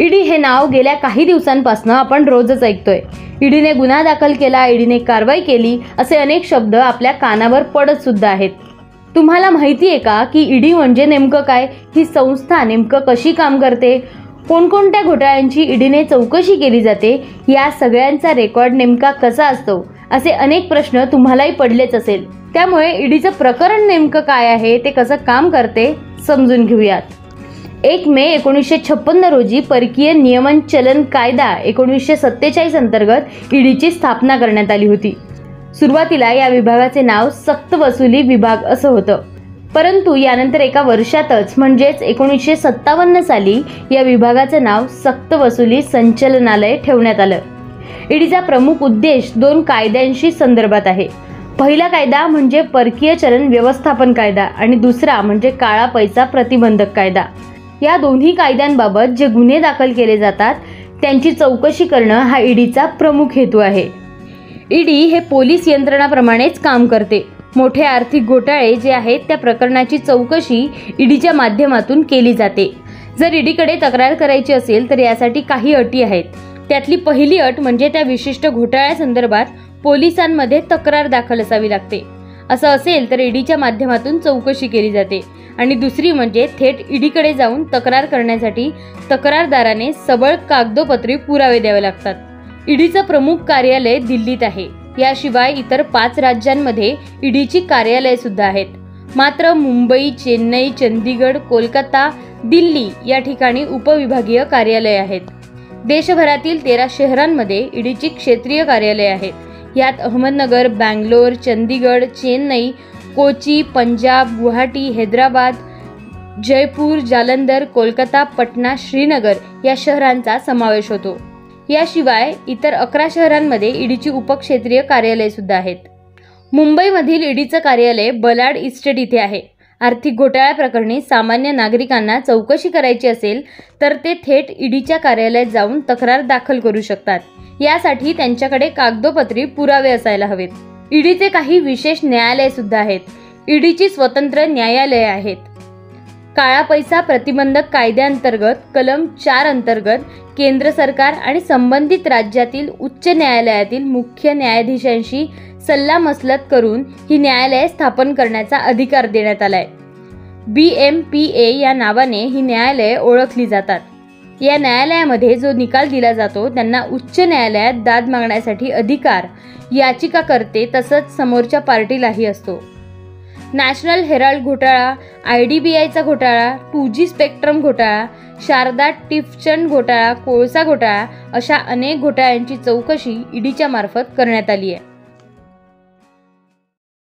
ED हे नाव गेल्या काही दिवसांपासून आपण रोजच ऐकतोय. ईडीने गुन्हा दाखल केला ईडीने कारवाई केली असे अनेक शब्द आपल्या कानावर पडत सुद्धा आहेत. तुम्हाला माहिती आहे का की ईडी म्हणजे नेमकं काय? ही संस्था नेमकं कशी काम करते? कोणकोणत्या घोटाळ्यांची ईडीने चौकशी केली जाते? या सगळ्यांचा रेकॉर्ड नेमका कसा असतो? असे अनेक प्रश्न तुम्हालाही पडलेच असेल. त्यामुळे ईडीचं प्रकरण नेमकं काय आहे? ते कसं काम करते? समजून घेऊयात. एक मे एकोणीसशे छप्पन्न रोजी परकीय नियमन चलन कायदा एकोणीसशे सत्तेचाळीस अंतर्गत ईडीची स्थापना करण्यात आली होती. सुरुवातीला या विभागाचे नाव सक्त वसुली विभाग असं होतं. परंतु यानंतर एका वर्षातच म्हणजेच एकोणीसशे सत्तावन्न साली या विभागाचं नाव सक्त वसुली संचलनालय ठेवण्यात आलं. ईडीचा प्रमुख उद्देश दोन कायद्यांशी संदर्भात आहे. पहिला कायदा म्हणजे परकीय चलन व्यवस्थापन कायदा आणि दुसरा म्हणजे काळा पैसा प्रतिबंधक कायदा. या दोन्ही कायद्यांबाबत जे गुन्हे दाखल केले जातात त्यांची चौकशी करणं हा ईडीचा प्रमुख हेतू आहे. ईडी हे पोलीस यंत्रणाप्रमाणेच काम करते. मोठे आर्थिक घोटाळे जे आहेत त्या प्रकरणाची चौकशी ईडीच्या माध्यमातून केली जाते. जर ईडीकडे तक्रार करायची असेल तर यासाठी काही अटी आहेत. त्यातली पहिली अट म्हणजे त्या विशिष्ट घोटाळ्यासंदर्भात पोलिसांमध्ये तक्रार दाखल असावी लागते. असं असेल तर ईडीच्या माध्यमातून चौकशी केली जाते. आणि दुसरी म्हणजे थेट ईडीकडे जाऊन तक्रार करण्यासाठी तक्रारदाराने सबळ कागदोपत्री पुरावे द्यावे लागतात. ईडीचं प्रमुख कार्यालय दिल्लीत आहे. याशिवाय इतर पाच राज्यांमध्ये ईडीची कार्यालय सुद्धा आहेत. मात्र मुंबई चेन्नई चंदीगड कोलकाता दिल्ली या ठिकाणी उपविभागीय कार्यालय आहेत. देशभरातील तेरा शहरांमध्ये ईडीची क्षेत्रीय कार्यालय आहेत यात अहमदनगर बँगलोर चंदीगड चेन्नई कोची पंजाब गुवाहाटी हैदराबाद जयपूर जालंधर कोलकाता पटना श्रीनगर या शहरांचा समावेश होतो. याशिवाय इतर अकरा शहरांमध्ये ईडीची उपक्षेत्रीय कार्यालये सुद्धा आहेत. मुंबईमधील ईडीचं कार्यालय बलाड इस्टेट इथे आहे. आर्थिक घोटाळ्याप्रकरणी सामान्य नागरिकांना चौकशी करायची असेल तर ते थेट ईडीच्या कार्यालयात जाऊन तक्रार दाखल करू शकतात. यासाठी त्यांच्याकडे कागदोपत्री पुरावे असायला हवेत. ईडीचे काही विशेष न्यायालय सुद्धा आहेत. ईडीची स्वतंत्र न्यायालये आहेत. काळा पैसा प्रतिबंधक कायद्याअंतर्गत कलम चार अंतर्गत केंद्र सरकार आणि संबंधित राज्यातील उच्च न्यायालयातील मुख्य न्यायाधीशांशी सल्लामसलत करून ही न्यायालये स्थापन करण्याचा अधिकार देण्यात आलाय. बी एम पी ए या नावाने ही न्यायालये ओळखली जातात. या न्यायालयामध्ये जो निकाल दिला जातो त्यांना उच्च न्यायालयात दाद मागण्यासाठी अधिकार याचिकाकर्ते तसंच समोरच्या पार्टीलाही असतो. नॅशनल हेराल्ड घोटाळा आय डी बी आयचा घोटाळा टू जी स्पेक्ट्रम घोटाळा शारदा टिफचंड घोटाळा कोळसा घोटाळा अशा अनेक घोटाळ्यांची चौकशी ईडीच्या मार्फत करण्यात आली आहे.